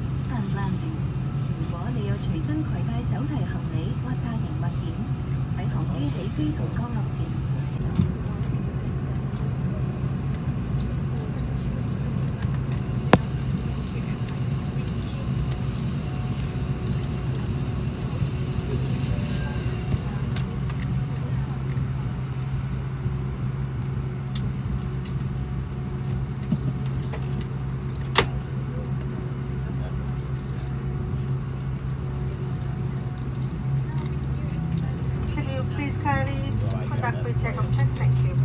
and landing. 如果你有隨身攜帶手提行李或大型物件，喺航機起飛同降落前， check, check, thank you.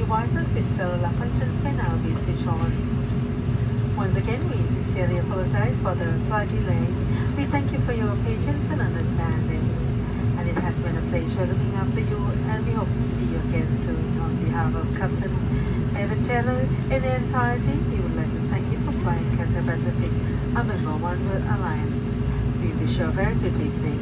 Devices with cellular functions may now be switched on. Once again, we sincerely apologize for the slight delay. We thank you for your patience and understanding. And it has been a pleasure looking after you, and we hope to see you again soon. On behalf of Captain Evan Taylor and the entire team, we would like to thank you for flying Cathay Pacific, a member of One World Alliance. We wish you a very good evening.